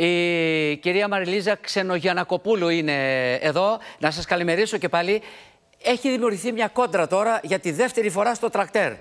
Η κυρία Μαριλίζα Ξενογιανακοπούλου είναι εδώ. Να σας καλημερίσω και πάλι. Έχει δημιουργηθεί μια κόντρα τώρα για τη δεύτερη φορά στο τρακτέρ.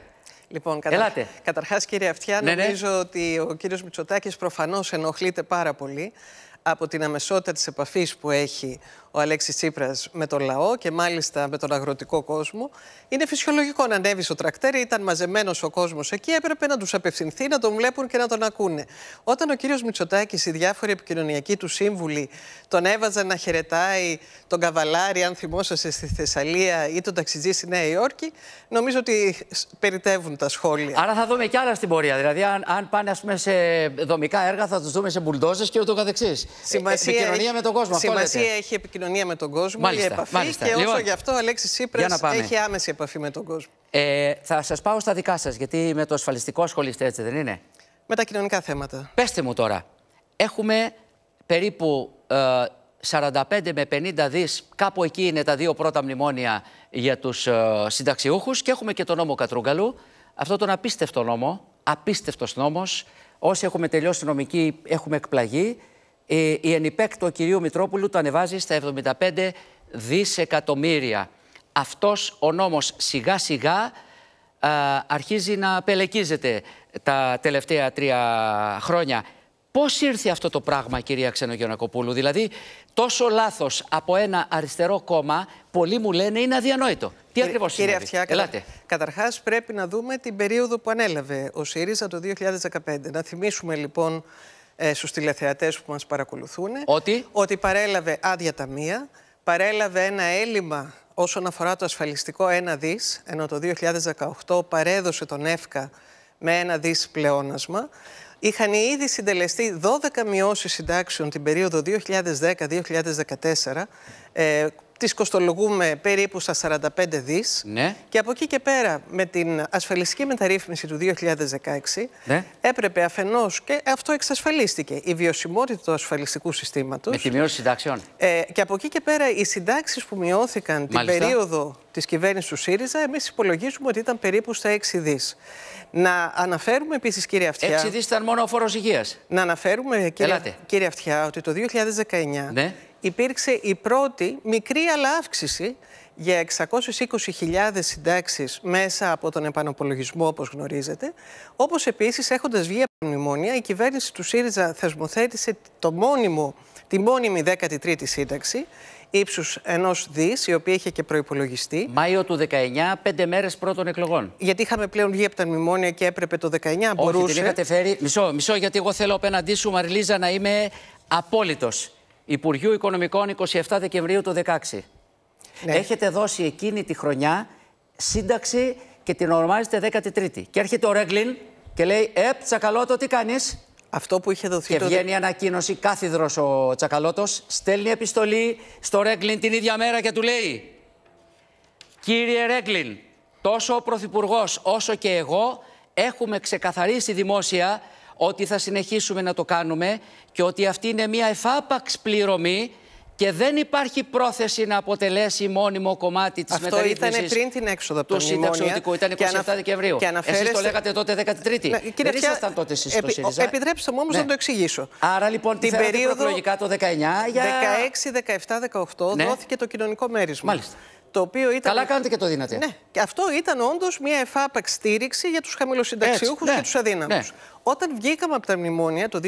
Λοιπόν, κατα... Ελάτε. καταρχάς κύριε Αυτιά, Ναι, ναι. νομίζω ότι ο κύριος Μητσοτάκης προφανώς ενοχλείται πάρα πολύ από την αμεσότητα της επαφής που έχει ο Αλέξης Τσίπρας με τον λαό και μάλιστα με τον αγροτικό κόσμο. Είναι φυσιολογικό να ανέβει στο τρακτέρ, ήταν μαζεμένος ο κόσμος εκεί, έπρεπε να τους απευθυνθεί, να τον βλέπουν και να τον ακούνε. Όταν ο κύριος Μητσοτάκης, οι διάφοροι επικοινωνιακοί του σύμβουλοι, τον έβαζαν να χαιρετάει τον Καβαλάρη, αν θυμόσαστε, στη Θεσσαλία ή τον ταξιτζή στη Νέα Υόρκη, νομίζω ότι περιτεύουν τα σχόλια. Άρα θα δούμε κι άλλα στην πορεία. Δηλαδή, αν, αν πάνε ας πούμε, σε δομικά έργα, θα τους δούμε σε μπουλντόζες και ούτω καθεξής. Σημασία επικοινωνία έχει, με τον κόσμο. Αυτό Σημασία λέτε. έχει επικοινωνία με τον κόσμο, Μάλιστα, η επαφή μάλιστα. και όσο Λοιπόν, γι' αυτό ο Αλέξης για Τσίπρας να πάμε. έχει άμεση επαφή με τον κόσμο. Ε, θα σας πάω στα δικά σας, γιατί με το ασφαλιστικό ασχολείστε έτσι, δεν είναι; Με τα κοινωνικά θέματα. Πέστε μου τώρα, έχουμε περίπου ε, 45 με 50 δις, κάπου εκεί είναι τα δύο πρώτα μνημόνια για τους ε, συνταξιούχους και έχουμε και τον νόμο Κατρούγκαλου, αυτό τον απίστευτο νόμο, απίστευτος νόμος, όσοι έχουμε τελειώσει νομική έχουμε εκπλαγεί, ε, η ενυπέκτο του κυρίου Μητρόπουλου το ανεβάζει στα 75 δισεκατομμύρια. Αυτός ο νόμος σιγά σιγά α, αρχίζει να πελεκίζεται τα τελευταία τρία χρόνια. Πώς ήρθε αυτό το πράγμα, κυρία Ξενογιονακοπούλου, δηλαδή τόσο λάθος από ένα αριστερό κόμμα, πολλοί μου λένε είναι αδιανόητο. Τι ακριβώς Κύριε συνέβη; Αυτιά, Ελάτε. καταρχάς πρέπει να δούμε την περίοδο που ανέλαβε ο ΣΥΡΙΖΑ το 2015. Να θυμίσουμε λοιπόν ε, στους τηλεθεατές που μας παρακολουθούν Ότι; ότι παρέλαβε άδεια ταμεία, παρέλαβε ένα έλλειμμα όσον αφορά το ασφαλιστικό ένα δις, ενώ το 2018 παρέδωσε τον ΕΦΚΑ με ένα δις πλεόνασμα. Είχαν ήδη συντελεστεί 12 μειώσεις συντάξεων την περίοδο 2010-2014, ε, τις κοστολογούμε περίπου στα 45 δις. Ναι. Και από εκεί και πέρα, με την ασφαλιστική μεταρρύθμιση του 2016, Ναι. έπρεπε αφενός, και αυτό εξασφαλίστηκε, η βιωσιμότητα του ασφαλιστικού συστήματος. Με τη μείωση συντάξεων. Ε, και από εκεί και πέρα οι συντάξεις που μειώθηκαν την Μάλιστα. περίοδο της κυβέρνησης του ΣΥΡΙΖΑ, εμείς υπολογίζουμε ότι ήταν περίπου στα 6 δις. Να αναφέρουμε επίσης, κύριε Αυτιά, 6 δις ήταν μόνο ο φόρος υγείας. να αναφέρουμε, κύριε, Ελάτε. κύριε Αυτιά, ότι το 2019 Ναι. Υπήρξε η πρώτη μικρή αλλά αύξηση για 620.000 συντάξεις μέσα από τον επαναπολογισμό, όπως γνωρίζετε. Όπως επίσης, έχοντας βγει από τα μνημόνια, η κυβέρνηση του ΣΥΡΙΖΑ θεσμοθέτησε το μόνιμο, τη μόνιμη 13η σύνταξη, ύψους ενός δις, η οποία είχε και προϋπολογιστεί. Μάιο του 19, πέντε μέρες πρώτων εκλογών. Γιατί είχαμε πλέον βγει από τα μνημόνια και έπρεπε το 19 Όχι, μπορούσε. την είχατε φέρει. Μισό, μισό, γιατί εγώ θέλω απέναντί σου, Μαριλίζα, να είμαι απόλυτος. Υπουργείου Οικονομικών 27 Δεκεμβρίου του 2016. Ναι. Έχετε δώσει εκείνη τη χρονιά σύνταξη και την ονομάζετε 13η. Και έρχεται ο Ρέγκλιν και λέει: Επ, Τσακαλώτο, τι κάνεις; Αυτό που είχε δοθεί Και το βγαίνει ανακοίνωση κάθιδρος ο Τσακαλώτος, στέλνει επιστολή στο Ρέγκλιν την ίδια μέρα και του λέει Κύριε Ρέγκλιν, τόσο ο Πρωθυπουργός όσο και εγώ έχουμε ξεκαθαρίσει δημόσια ότι θα συνεχίσουμε να το κάνουμε και ότι αυτή είναι μια εφάπαξ πληρωμή και δεν υπάρχει πρόθεση να αποτελέσει μόνιμο κομμάτι της Αυτό μεταρρύθμισης ήταν πριν την έξοδο από του τα μνημόνια. συνταξιωτικού. Ήταν 27 Και ανα- Δεκεμβρίου. και Εσείς το αναφέρεστε- λέγατε τότε 13η. Ναι, δεν κύριε Αυτιά, ήσασταν τότε εσείς στο επι- ΣΥΡΙΖΑ. Επιτρέψτε μου όμως Ναι. να το εξηγήσω. Άρα λοιπόν τι Την φέρατε περίοδο προεκλογικά το 19 για... 16, 17, 18 Ναι. δόθηκε το κοινωνικό μέρισμα. Μάλιστα. Το οποίο ήταν... Καλά κάνετε και το δίνατε. Ναι, και αυτό ήταν όντως μια εφάπαξ στήριξη για τους χαμηλοσυνταξιούχους Έτσι, ναι, και τους αδύναμους. ναι. Όταν βγήκαμε από τα μνημόνια το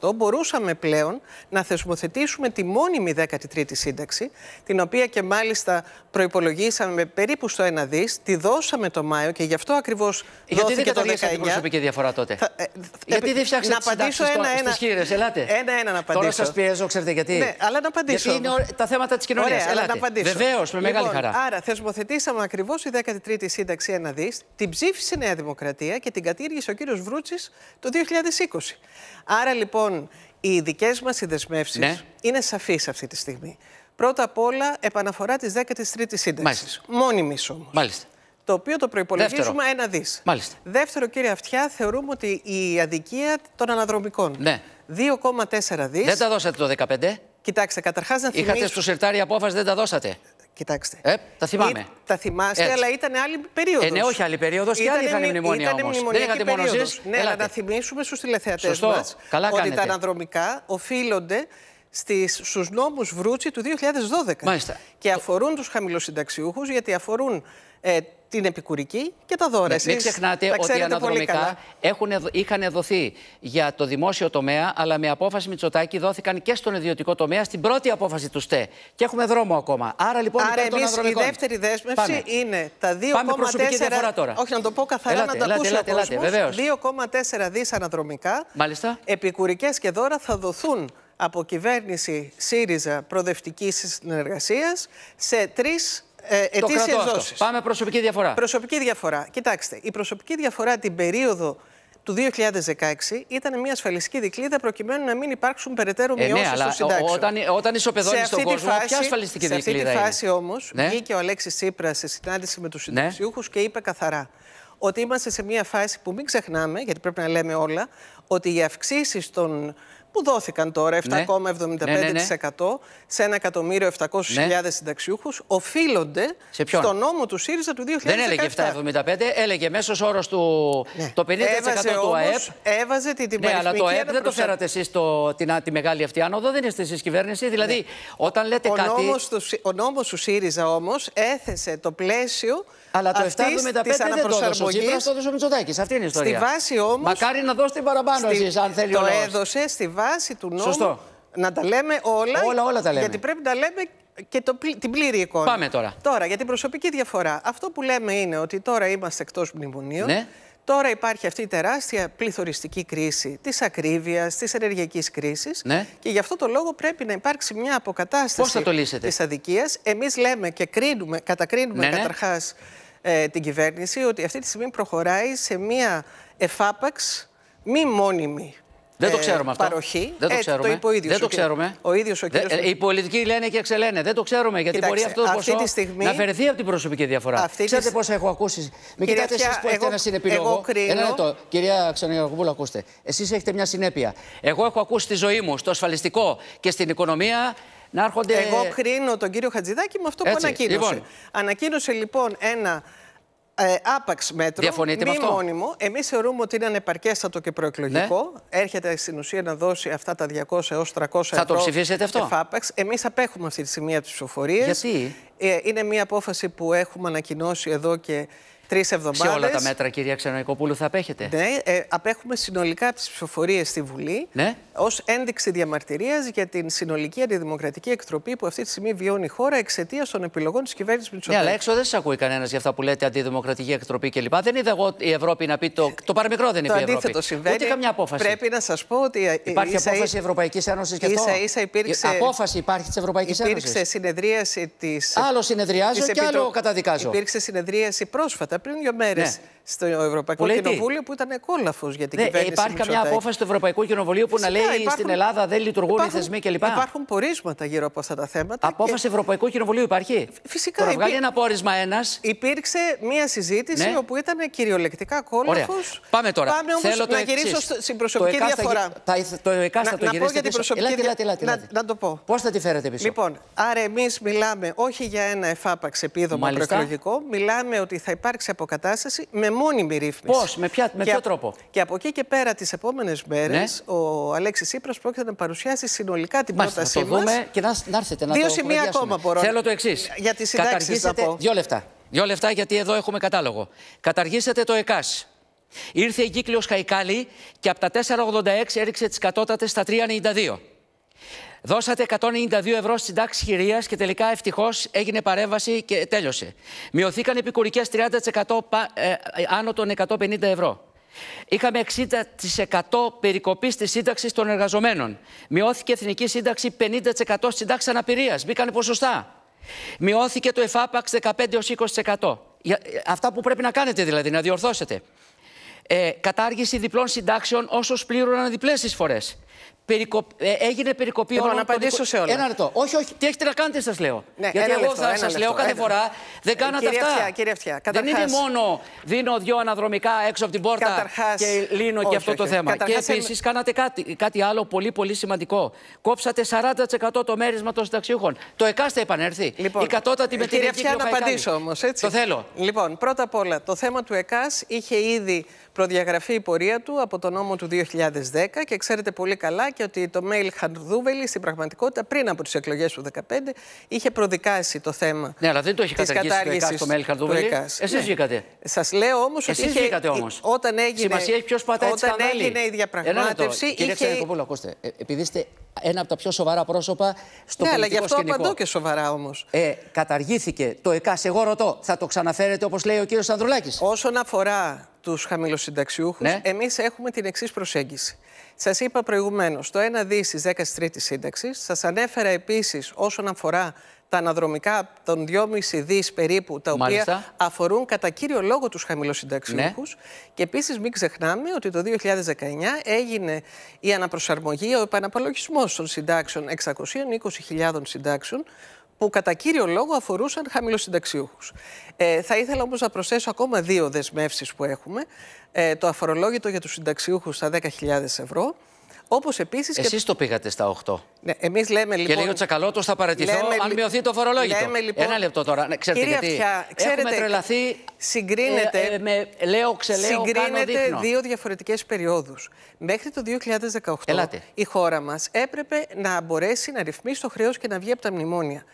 2018, μπορούσαμε πλέον να θεσμοθετήσουμε τη μόνιμη 13η σύνταξη, την οποία και μάλιστα προπολογίσαμε με περίπου στο 1 δις, τη δώσαμε το Μάιο και γι' αυτό ακριβώς Γιατί δεν δόθηκε το 19. καταργήσατε την προσωπική διαφορά τότε; Θα- ε, γιατί επι- δεν φτιάξατε να τις απαντήσω συντάξεις ένα-ένα. στις χείρες, ελάτε. Ένα-ένα να απαντήσω. Τώρα σας πιέζω, ξέρετε γιατί. Ναι, αλλά να απαντήσω. Γιατί είναι ο- τα θέματα της κοινωνίας. Ωραία, αλλά ελάτε. να απαντήσω. Βεβαίως, με μεγάλη Λοιπόν, χαρά. Άρα, θεσμοθετήσαμε ακριβώς η 13η σύνταξη ένα δις, την ψήφισε η Νέα Δημοκρατία και την κατήργησε ο κύριος Βρούτσης το 2020. Άρα, λοιπόν, οι δικές μας οι δεσμεύσεις Ναι. είναι σαφείς αυτή τη στιγμή. Πρώτα απ' όλα, επαναφορά της 13η σύνταξης. Μάλιστα. Μόνιμη όμως. Μάλιστα. Το οποίο το προπολογίζουμε Δεύτερο. ένα δις. Μάλιστα. Δεύτερο, κύριε Αυτιά, θεωρούμε ότι η αδικία των αναδρομικών. Ναι. 2,4 δις. Δεν τα δώσατε το 2015. Κοιτάξτε, καταρχάς να Είχατε θυμίσω. στο σιρτάρι απόφαση, δεν τα δώσατε. Κοιτάξτε. Ε, τα θυμάμαι. Ή, τα θυμάστε, Έτσι. αλλά ήταν άλλη περίοδος. Ε, ναι, όχι άλλη περίοδος και άλλοι είχαν μνημονία όμως. Δεν είχατε μόνο εσεί. Ναι, αλλά να θυμίσουμε στους τηλεθεατές Σωστό. μας Καλά ότι κάνετε. τα αναδρομικά οφείλονται στις, στους νόμους Βρούτσι του 2012. Μάλιστα. Και αφορούν τους χαμηλοσυνταξιούχους γιατί αφορούν ε, την επικουρική και τα δώρα. Ναι, μην Εσείς ξεχνάτε τα ότι οι ξέρετε πολύ αναδρομικά καλά. έχουν, δο- είχαν δοθεί για το δημόσιο τομέα, αλλά με απόφαση Μητσοτάκη δόθηκαν και στον ιδιωτικό τομέα στην πρώτη απόφαση του ΣΤΕ. Και έχουμε δρόμο ακόμα. Άρα λοιπόν Άρα υπέρ των εμείς η αναδρομικών. δεύτερη δέσμευση Πάμε. είναι τα 2,4... Πάμε προσωπική διαφορά τώρα. Όχι, να το πω καθαρά Ελάτε, να το ελάτε, ακούσει ελάτε, ο ελάτε, κόσμος. βεβαίως. 2,4 δις αναδρομικά. Μάλιστα. Επικουρικές και δώρα θα δοθούν από κυβέρνηση ΣΥΡΙΖΑ προοδευτικής συνεργασίας σε τρεις ε, Το ετήσιες κρατώ αυτό. δόσεις. Πάμε προσωπική διαφορά. Προσωπική διαφορά. Κοιτάξτε, η προσωπική διαφορά την περίοδο του 2016 ήταν μια ασφαλιστική δικλίδα προκειμένου να μην υπάρξουν περαιτέρω Ε, ναι, μειώσεις αλλά των συντάξεων. όταν, όταν ισοπεδώνεις Σε στον αυτή τη κόσμο, φάση- ποια ασφαλιστική σε δικλίδα αυτή τη είναι. φάση όμως Ναι. βγήκε ο Αλέξης Τσίπρας σε συνάντηση με τους συνταξιούχους και είπε καθαρά ότι είμαστε σε μια φάση που μην ξεχνάμε, γιατί πρέπει να λέμε όλα, ότι οι αυξήσεις των που δόθηκαν τώρα, 7,75% Ναι, ναι, ναι. σε 1.700.000 Ναι. συνταξιούχους, οφείλονται Σε ποιον; στο νόμο του ΣΥΡΙΖΑ του 2017. Δεν έλεγε 7,75, έλεγε μέσος όρος του το 50% Έβαζε του ΑΕΠ. όμως, έβαζε την Ναι, αλλά το τιμαριθμική ΑΕΠ δεν το αναπροσα- φέρατε εσείς τη, τη μεγάλη αυτή άνοδο, δεν είστε εσείς κυβέρνηση. Δηλαδή, όταν λέτε Ο κάτι. νόμος, του, Σι- ο νόμος του ΣΥΡΙΖΑ όμως έθεσε το πλαίσιο Αλλά το αυτής 7,75 της δεν το έδωσε ο αναπροσαρμογής Τσίπρας, το έδωσε ο Μητσοτάκης. Αυτή είναι η ιστορία. Στη βάση όμως... Μακάρι να δώσετε παραπάνω στη- εσείς, αν θέλει ο Το λαός. έδωσε στη βάση του νόμου. Σωστό. Να τα λέμε όλα. Όλα, όλα τα λέμε. Γιατί πρέπει να λέμε και το, πλη- την πλήρη εικόνα. Πάμε τώρα. Τώρα, για την προσωπική διαφορά. Αυτό που λέμε είναι ότι τώρα είμαστε εκτός μνημονίων. Ναι. Τώρα υπάρχει αυτή η τεράστια πληθωριστική κρίση της ακρίβειας, της ενεργειακής κρίσης Ναι. και γι' αυτό το λόγο πρέπει να υπάρξει μια αποκατάσταση Πώς θα το λύσετε; της αδικίας. Εμείς λέμε και κρίνουμε, κατακρίνουμε Ναι, ναι. Καταρχάς ε, την κυβέρνηση ότι αυτή τη στιγμή προχωράει σε μια εφάπαξ μη μόνιμη Δεν το ε, ξέρουμε αυτό. παροχή. Δεν το Έτσι, ξέρουμε. Το είπε ο ίδιος Δεν το ο κύριος- ξέρουμε. Ο ίδιος ο Δεν- κύριος... ε, οι πολιτικοί λένε και εξελένε. Δεν το ξέρουμε γιατί Κοιτάξτε, μπορεί αυτό το αυτή ποσό τη στιγμή- να αφαιρεθεί από την προσωπική διαφορά. Αυτή τη Ξέρετε σ- πόσα έχω ακούσει; Μην Κύριε κοιτάτε εσείς Αυτιά, που έχετε εγώ- ένα συνεπιλογό. εγώ κρίνω- Ένα λεπτό. Κυρία Ξενογιακοπούλου, ακούστε. Εσείς έχετε μια συνέπεια. Εγώ έχω ακούσει στη ζωή μου, στο ασφαλιστικό και στην οικονομία να έρχονται. Εγώ κρίνω τον κύριο Χατζηδάκη με αυτό που Έτσι, ανακοίνωσε. λοιπόν. Ανακοίνωσε λοιπόν ένα ε, άπαξ μέτρο, Διαφωνείτε μη με αυτό; μόνιμο. Εμείς θεωρούμε ότι είναι ανεπαρκέστατο και προεκλογικό. Ναι. Έρχεται στην ουσία να δώσει αυτά τα 200 έως 300 Θα το ευρώ ψηφίσετε αυτό; εφάπαξ. Εμείς απέχουμε αυτή τη στιγμή από τις ψηφοφορίες. Γιατί; Ε, είναι μια απόφαση που έχουμε ανακοινώσει εδώ και τρεις Σε εβδομάδες. όλα τα μέτρα, κυρία Ξενογιακοπούλου, θα απέχετε. Ναι, ε, απέχουμε συνολικά από τις ψηφοφορίες στη Βουλή Ναι. ως ένδειξη διαμαρτυρίας για την συνολική αντιδημοκρατική εκτροπή που αυτή τη στιγμή βιώνει η χώρα εξαιτίας των επιλογών της κυβέρνησης Ναι, Μητσοτάκη. αλλά έξω δεν σας ακούει κανένας για αυτά που λέτε αντιδημοκρατική εκτροπή κλπ. Δεν είδα εγώ η Ευρώπη να πει το. Το παραμικρό δεν είπε το η Ευρώπη. αντίθετο συμβαίνει. Ούτε καμιά απόφαση. Πρέπει να σας πω ότι. ε, Υπάρχει ίσα- απόφαση Ευρωπαϊκής Ένωσης και αυτό; ίσα- ίσα υπήρξε- Η Απόφαση υπάρχει της Ευρωπαϊκής Υπήρξε Ένωσης; συνεδρίαση τη. Άλλο συνεδριάζω και άλλο καταδικάζω. Υπήρξε συνεδρίαση πρόσφατα, πριν δύο μέρε, Ναι. Στο Ευρωπαϊκό Που λέει τι; Κοινοβούλιο που ήταν κόλαφος για την Ναι, κυβέρνηση. υπάρχει καμιά Μητσοτάκη. απόφαση του Ευρωπαϊκού Κοινοβουλίου που να Φυσικά, λέει στην Ελλάδα δεν λειτουργούν οι θεσμοί κλπ. Υπάρχουν πορίσματα γύρω από αυτά τα θέματα. Απόφαση Ευρωπαϊκού Κοινοβουλίου υπάρχει. Φυσικά, Τώρα υπή- βγάλει ένα πόρισμα ένας. Υπήρξε μία συζήτηση Ναι. όπου ήταν κυριολεκτικά Ωραία. κόλαφος. Πάμε τώρα. Πάμε όμως Θέλω το να εξής. γυρίσω στο- στην προσωπική το εκάστα- διαφορά. Τα, το εκάστατο Να- να πω γυρίστε για την πίσω. προσωπική Ελάτε, δια- ελάτε, ελάτε, να- ελάτε. να το πω. Πώς θα τη φέρετε πίσω; Λοιπόν, άρα εμείς μιλάμε όχι για ένα εφάπαξ επίδομα Μάλιστα. προεκλογικό, μιλάμε ότι θα υπάρξει αποκατάσταση με μόνιμη ρύθμιση. Πώς, με ποια- με Και ποιο α- τρόπο; Και από εκεί και πέρα τις επόμενες μέρες, Ναι. ο Αλέξης Τσίπρας πρόκειται να παρουσιάσει συνολικά την Μάλιστα, θα πρότασή το μας. δούμε και να, να έρθετε να Δύο το σημεία κουβεντιάσουμε. ακόμα μπορώ. Θέλω το εξής. Για τις συντάξεις να πω. Δύο λεφτά. Δύο λεφτά γιατί εδώ έχουμε κατάλογο. Καταργήσετε το ΕΚΑΣ. Ήρθε η κύκλιος Χαϊκάλη και από τα 4,86 έριξε τις κατώτατες στα 3,92. Δώσατε 192 ευρώ στην τάξη χειρίας και τελικά ευτυχώς έγινε παρέμβαση και τέλειωσε. Μειωθήκαν επικουρικές 30% πα- ε, άνω των 150 ευρώ. Είχαμε 60% περικοπής στη σύνταξης των εργαζομένων. Μειώθηκε η εθνική σύνταξη 50% συντάξει αναπηρίας. Μπήκανε ποσοστά. Μειώθηκε το ΕΦΑΠΑΞ 15-20%. Για- Αυτά που πρέπει να κάνετε δηλαδή, να διορθώσετε. Ε, κατάργηση διπλών συντάξεων όσο πλήρωναν διπλές εισφορές. Περικο... ε, έγινε περικοπή Εγώ όλων να των απαντήσω δικο- σε όλα. Ένα λεπτό. Όχι, όχι. Τι έχετε να κάνετε, σας λέω. Ναι, Γιατί ένα εγώ λεπτό, θα ένα σας λεπτό, λέω κάθε ένα. φορά δεν Ε, κάνατε κύριε αυτά. Αυτιά, κύριε Αυτιά, δεν είναι καταρχάς- μόνο δίνω δύο αναδρομικά έξω από την πόρτα Καταρχάς- και λύνω και όχι, αυτό το όχι. θέμα. Καταρχάς, και επίση κάνατε κάτι, κάτι άλλο πολύ πολύ σημαντικό. Κόψατε 40% το μέρισμα των συνταξιούχων. Το ΕΚΑΣ θα επανέλθει. Η κατώτατη με ε, την κύριε εγκύκλιο Αυτιά, να Καϊκάνη. απαντήσω όμως, έτσι. Το θέλω. Λοιπόν, πρώτα απ' όλα, το θέμα του ΕΚΑΣ είχε ήδη προδιαγραφεί η πορεία του από τον νόμο του 2010 και ξέρετε πολύ καλά και ότι το Μέιλ Χαρδούβελη στην πραγματικότητα πριν από τις εκλογές του 2015 είχε προδικάσει το θέμα. Ναι, αλλά δεν το έχει της καταργήσει το ΕΚΑΣ κατάργησης το Μέιλ Χαρδούβελη. του ΕΚΑΣ. Εσείς Ναι. βγήκατε. Σας λέω όμως ότι Εσείς είχε, βγήκατε όμως. όταν έγινε, Σημασία έχει ποιος πατάει τη όταν σκανδάλη. έγινε η Ένα διαπραγμάτευση λεπτό. Κύριε είχε... Ξενικοπούλου, ακούστε. ε, επειδή είστε ένα από τα πιο σοβαρά πρόσωπα στο Ναι, αλλά γι' πολιτικό αυτό σκηνικό. απαντώ και σοβαρά όμως. Ε, καταργήθηκε το ΕΚΑΣ. Εγώ ρωτώ, θα το ξαναφέρετε όπως λέει ο κύριος Ανδρουλάκης; Όσον αφορά τους χαμηλοσυνταξιούχους, Ναι. εμείς έχουμε την εξής προσέγγιση. Σας είπα προηγουμένως, το 1 δις της 13η σύνταξης. Σας ανέφερα επίσης όσον αφορά τα αναδρομικά των 2,5 δις περίπου, τα οποία Μάλιστα. αφορούν κατά κύριο λόγο τους χαμηλοσυνταξιούχους. Ναι. Και επίσης μην ξεχνάμε ότι το 2019 έγινε η αναπροσαρμογή, ο επαναπολογισμό των συντάξεων 620.000 συντάξεων που κατά κύριο λόγο αφορούσαν χαμηλοσυνταξιούχους. Ε, θα ήθελα όμως να προσθέσω ακόμα δύο δεσμεύσεις που έχουμε. Ε, το αφορολόγητο για τους συνταξιούχους στα 10.000 ευρώ, όπως επίσης και... Εσείς το πήγατε στα 8. Ναι, εμείς λέμε λοιπόν... Και λέει ο Τσακαλώτος θα παρατηθώ λέμε αν λι- μειωθεί το φορολόγητο. λέμε, λοιπόν- Ένα λεπτό τώρα. Ναι, ξέρετε Κύριε γιατί. Αυτιά, ξέρετε, Έχουμε τρελαθεί. συγκρίνεται- ε, ε, με λέω, ξελέω, κάνω Συγκρίνεται δείχνω. δύο διαφορετικές περιόδους. Μέχρι το 2018 Ελάτε. η χώρα μας έπρεπε να μπορέσει να ρυθμίσει το χρέος και να βγει από τα μνημόνια.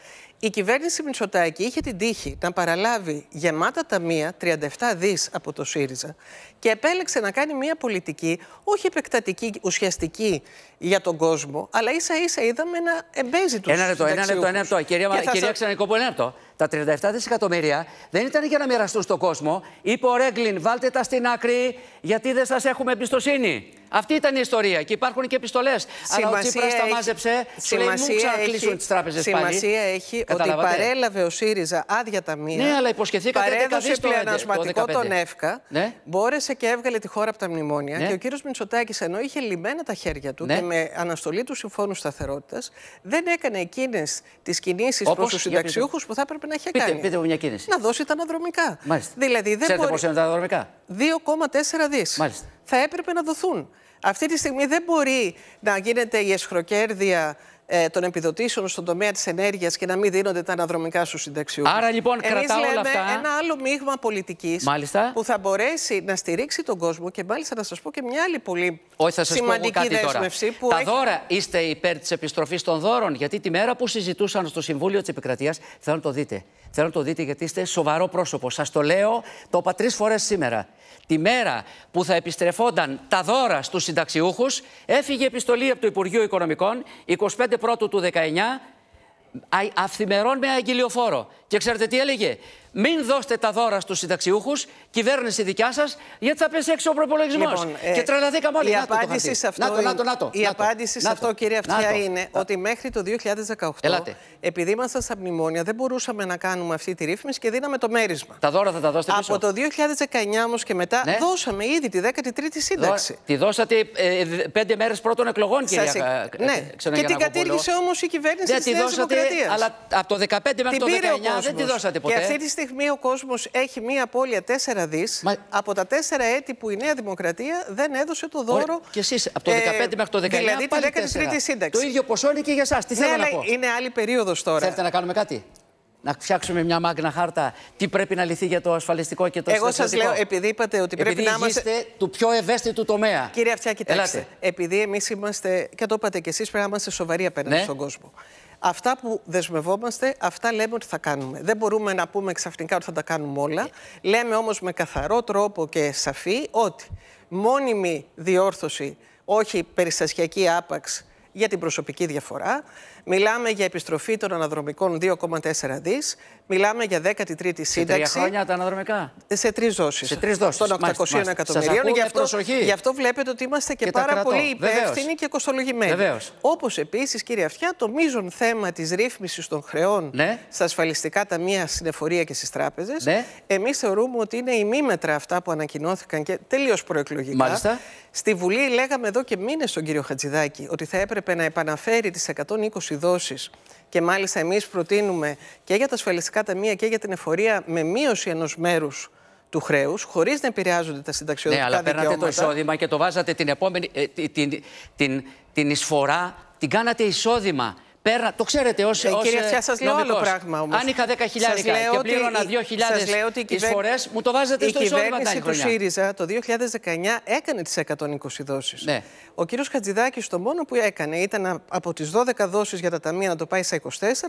Η κυβέρνηση Μητσοτάκη είχε την τύχη να παραλάβει γεμάτα ταμεία, 37 δις από το ΣΥΡΙΖΑ, και επέλεξε να κάνει μια πολιτική, όχι επεκτατική, ουσιαστική για τον κόσμο, αλλά ίσα ίσα είδαμε να εμπέζει τους Ένα λεπτό, ένα λεπτό, ένα λεπτό. Κυρία, Και θα κυρία σας- Ξανικόπου, ένα λεπτό. Τα 37 δισεκατομμύρια δεν ήταν για να μοιραστούν στον κόσμο. Είπε ο Ρέγκλιν, βάλτε τα στην άκρη, γιατί δεν σας έχουμε εμπιστοσύνη. Αυτή ήταν η ιστορία και υπάρχουν και επιστολές. Αλλά ο Τσίπρας τα έχει- μάζεψε, σου λέει μου ξανακλείσουν τις τράπεζες πάλι. Σημασία έχει Καταλάβατε; ότι παρέλαβε ο ΣΥΡΙΖΑ άδεια ταμεία. Ναι, αλλά υποσχεθήκατε 11 Παρέδωσε δις το- πλεονασματικό το 15. τον ΕΦΚΑ. Ναι. Μπόρεσε και έβγαλε τη χώρα από τα μνημόνια. Ναι. Και ο κύριος Μητσοτάκης, ενώ είχε λυμμένα τα χέρια του Ναι. και με αναστολή του Συμφώνου Σταθερότητας, δεν έκανε εκείνες τις κινήσεις προς Όπως; τους Για πείτε. συνταξιούχους που θα έπρεπε να είχε Πείτε, κάνει. πείτε μου μια κίνηση. Να δώσει τα αναδρομικά. Μάλιστα. Δηλαδή δεν Ξέρετε μπορεί. πώ είναι τα δρομικά. 2,4 δις. Μάλιστα. Θα έπρεπε να δοθούν. Αυτή τη στιγμή δεν μπορεί να γίνεται η εσχροκέρδεια ε, των επιδοτήσεων στον τομέα της ενέργειας και να μην δίνονται τα αναδρομικά στους συνταξιούχους. Άρα, λοιπόν, Εμείς κρατάω όλα λέμε αυτά. ένα άλλο μείγμα πολιτικής Μάλιστα. που θα μπορέσει να στηρίξει τον κόσμο και μάλιστα να σας πω και μια άλλη πολύ Όχι, θα σας πω εγώ σημαντική κάτι τώρα. δέσμευση που Τα έχει... δώρα είστε υπέρ της επιστροφής των δώρων; Γιατί τη μέρα που συζητούσαν στο Συμβούλιο της Επικρατείας, θέλω να το δείτε. Θέλω να το δείτε γιατί είστε σοβαρό πρόσωπο. Σας το λέω, το είπα τρεις φορές σήμερα. Τη μέρα που θα επιστρεφόνταν τα δώρα στους συνταξιούχους, έφυγε επιστολή από το Υπουργείο Οικονομικών 25 Πρώτου του 19 α- αυθημερών με αγγελιοφόρο. Και ξέρετε τι έλεγε; Μην δώστε τα δώρα στους συνταξιούχους, κυβέρνηση δικιά σας, γιατί θα πέσει έξω ο προπολογισμός. Λοιπόν, ε, και τρελαθήκαμε όλοι. Η Να το το απάντηση χαρτί. σε αυτό, Να το, να το, είναι- να το, η να το, απάντηση σε να αυτό, το, κύριε να Αυτιά, το. είναι ότι μέχρι το 2018, Ελάτε. επειδή ήμασταν στα μνημόνια, δεν μπορούσαμε να κάνουμε αυτή τη ρύθμιση και δίναμε το μέρισμα. Τα δώρα θα τα δώσετε πίσω. Από το 2019 όμως και μετά Ναι. δώσαμε ήδη τη 13η σύνταξη. Δω- Τη δώσατε ε, δ- πέντε μέρες πρώτων εκλογών, κυρία Σας- Κα- ναι, ε, και την Ξενογιαννακοπούλου. κατήργησε όμως η κυβέρνηση Δεν της τη Νέας δώσατε, Δημοκρατίας. αλλά από το 15 μέχρι Την το πήρε 19 ο κόσμος. δεν τη δώσατε ποτέ. Και αυτή τη στιγμή ο κόσμος έχει μία απώλεια 4 δις. Μα- Από τα 4 έτη που η Νέα Δημοκρατία δεν έδωσε το δώρο. Ωραία. Και εσείς από το 15 μέχρι το 19 Δηλαδή τη πάλι 13η τέσσερα. σύνταξης. Το ίδιο ποσό είναι και για εσάς. Τι ναι, θέλω αλλά να πω; είναι άλλη περίοδος τώρα. Θέλετε να κάνουμε κάτι; Να φτιάξουμε μια μάγνα χάρτα. Τι πρέπει να λυθεί για το ασφαλιστικό και το Εγώ σας συνταξιωτικό. λέω, επειδή είπατε ότι πρέπει Επειδή να είμαστε. είστε του πιο ευαίσθητου τομέα. Κύριε Αυτιά, κοιτάξτε. Ελάτε. Επειδή εμείς είμαστε, και το είπατε κι εσείς, πρέπει να είμαστε σοβαροί απέναντι Ναι. στον κόσμο. Αυτά που δεσμευόμαστε, αυτά λέμε ότι θα κάνουμε. Δεν μπορούμε να πούμε ξαφνικά ότι θα τα κάνουμε όλα. Λέμε όμως με καθαρό τρόπο και σαφή ότι μόνιμη διόρθωση, όχι περιστασιακή άπαξ, για την προσωπική διαφορά. Μιλάμε για επιστροφή των αναδρομικών 2,4 δις. Μιλάμε για 13η σύνταξη. Σε τρία χρόνια τα αναδρομικά; Σε τρεις δόσεις. Σε τρεις δόσεις. Των 800 εκατομμυρίων. Γι' αυτό, γι' αυτό βλέπετε ότι είμαστε και, και πάρα πολύ υπεύθυνοι και κοστολογημένοι. Όπως επίσης, κύριε Αυτιά, το μείζον θέμα της ρύθμισης των χρεών ναι. στα ασφαλιστικά ταμεία, στην εφορία και στις τράπεζες. Ναι. Εμείς θεωρούμε ότι είναι ημίμετρα αυτά που ανακοινώθηκαν και τελείως προεκλογικά. Μάλιστα. Στη Βουλή λέγαμε εδώ και μήνες στον κύριο Χατζηδάκη ότι θα έπρεπε να επαναφέρει τις 120 δόσεις και μάλιστα εμείς προτείνουμε και για τα ασφαλιστικά ταμεία και για την εφορία με μείωση ενός μέρους του χρέους, χωρίς να επηρεάζονται τα συνταξιοδοτικά ναι, αλλά παίρνατε το εισόδημα και το βάζατε την επόμενη. Ε, την, την, την εισφορά, την κάνατε εισόδημα. Πέρα, το ξέρετε ω. Ε, κύριε Αυτιά, σας λέω άλλο πράγμα όμως. Αν είχα 10.000 και πλήρωνα 2.000 εισφορές, μου το βάζετε στο εισόδημα. Η κυβέρνηση του ΣΥΡΙΖΑ το 2019 έκανε τις 120 δόσεις. Ναι. Ο κύριος Χατζηδάκης το μόνο που έκανε ήταν από τις 12 δόσεις για τα ταμεία να το πάει στα 24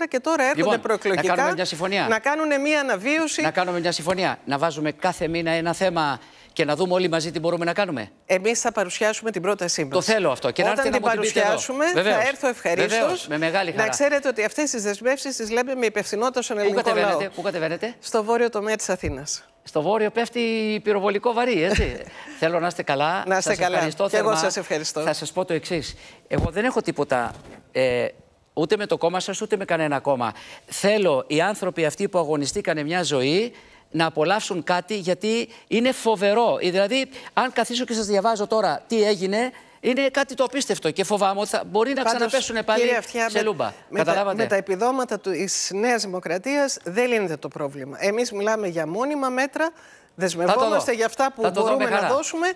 και τώρα έρχονται λοιπόν, προεκλογικά να κάνουμε μια συμφωνία. Να κάνουν μια αναβίωση. Να κάνουμε μια συμφωνία. Να βάζουμε κάθε μήνα ένα θέμα και να δούμε όλοι μαζί τι μπορούμε να κάνουμε. Εμείς θα παρουσιάσουμε την πρότασή μας. Το θέλω αυτό. Και Όταν να την να παρουσιάσουμε, θα έρθω ευχαρίστως. Με μεγάλη χαρά. Να ξέρετε ότι αυτές τις δεσμεύσεις τις λέμε με υπευθυνότητα στον ελληνικό λαό. Πού κατεβαίνετε, Στο βόρειο τομέα της Αθήνας. Στο βόρειο πέφτει πυροβολικό βαρύ, έτσι. Θέλω να είστε καλά. Να είστε καλά. Ευχαριστώ και εγώ σας ευχαριστώ. Θα σας πω το εξής. Εγώ δεν έχω τίποτα. Ε, ούτε με το κόμμα σας, ούτε με κανένα κόμμα. Θέλω οι άνθρωποι αυτοί που αγωνιστήκανε μια ζωή να απολαύσουν κάτι γιατί είναι φοβερό. Δηλαδή, αν καθίσω και σας διαβάζω τώρα τι έγινε, είναι κάτι το απίστευτο και φοβάμαι ότι θα μπορεί να ξαναπέσουν πάλι Αυτιά, σε λούμπα. Με, τα, με τα επιδόματα της Νέας Δημοκρατίας δεν λύνεται το πρόβλημα. Εμείς μιλάμε για μόνιμα μέτρα, δεσμευόμαστε για αυτά που μπορούμε να δώσουμε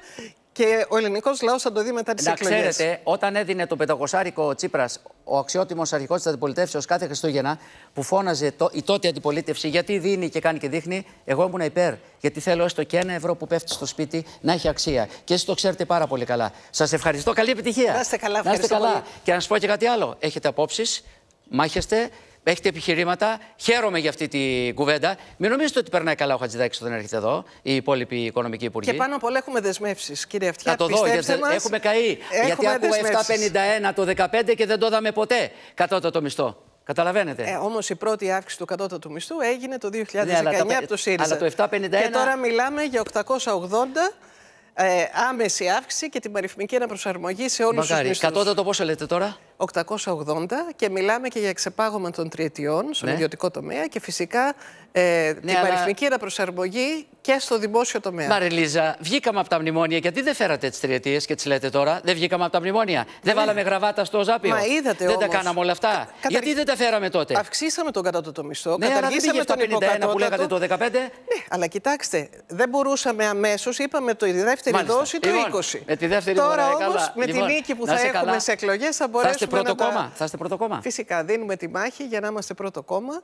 και ο ελληνικός λαός θα το δει μετά τις εκλογές. Να ξέρετε, όταν έδινε το πεντακοσάρικο Τσίπρας, ο αξιότιμος αρχικό της αντιπολιτεύσεως κάθε Χριστούγεννα, που φώναζε το, η τότε αντιπολίτευση, γιατί δίνει και κάνει και δείχνει, εγώ ήμουν υπέρ. Γιατί θέλω έστω και ένα ευρώ που πέφτει στο σπίτι να έχει αξία. Και εσεί το ξέρετε πάρα πολύ καλά. Σας ευχαριστώ. Καλή επιτυχία. Να είστε καλά, να είστε καλά. Και να σας πω και κάτι άλλο. Έχετε απόψεις, μάχεστε έχετε επιχειρήματα. Χαίρομαι για αυτή την κουβέντα. Μην νομίζετε ότι περνάει καλά ο Χατζηδάκης όταν έρχεται εδώ, οι υπόλοιποι οικονομικοί υπουργοί. Και πάνω απ' όλα έχουμε δεσμεύσεις, κύριε Αυτιά. Να το δω, γιατί μας, έχουμε καεί. γιατί άκουγα 751 το 2015 και δεν το είδαμε ποτέ κατώτατο μισθό. Καταλαβαίνετε. Ε, Όμως η πρώτη αύξηση του κατώτατου μισθού έγινε το 2019 ναι, από το ΣΥΡΙΖΑ. Αλλά το 751... Και τώρα μιλάμε για 880 ε, άμεση αύξηση και την αριθμική αναπροσαρμογή σε όλους τους μισθούς. Κατώτατο πόσο λέτε τώρα; 880 και μιλάμε και για εξεπάγωμα των τριετιών στον ναι. ιδιωτικό τομέα και φυσικά ε, ναι, την αλλά... αριθμική αναπροσαρμογή και στο δημόσιο τομέα. Μαριλίζα, βγήκαμε από τα μνημόνια. Γιατί δεν φέρατε τις τριετίες και τις λέτε τώρα. Δεν βγήκαμε από τα μνημόνια. Δεν ναι. βάλαμε γραβάτα στο Ζάπιο. Μα είδατε δεν όμως... τα κάναμε όλα αυτά. Κα... Γιατί δεν τα φέραμε τότε; Αυξήσαμε τον κατώτατο μισθό. Ναι, καταργήσαμε τον 51 που λέγατε το 15. Ναι, αλλά κοιτάξτε, δεν μπορούσαμε αμέσως. Είπαμε το η δεύτερη Μάλιστα. δόση το 20. Λοιπόν, με τη δεύτερη Τώρα όμως με την νίκη που θα έχουμε σε εκλογές θα μπορέσουμε να κόμμα; Θα είστε πρώτο κόμμα; Φυσικά. Δίνουμε τη μάχη για να είμαστε πρώτο κόμμα.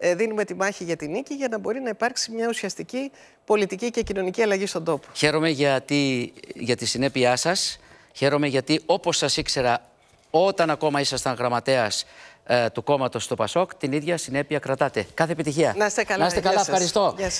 Ε, δίνουμε τη μάχη για την νίκη για να μπορεί να υπάρξει μια ουσιαστική πολιτική και κοινωνική αλλαγή στον τόπο. Χαίρομαι γιατί, για τη συνέπειά σας. Χαίρομαι γιατί όπως σας ήξερα όταν ακόμα ήσασταν γραμματέας ε, του κόμματος στο Πασόκ, την ίδια συνέπεια κρατάτε. Κάθε επιτυχία. Να είστε καλά. Να είστε καλά. Ευχαριστώ.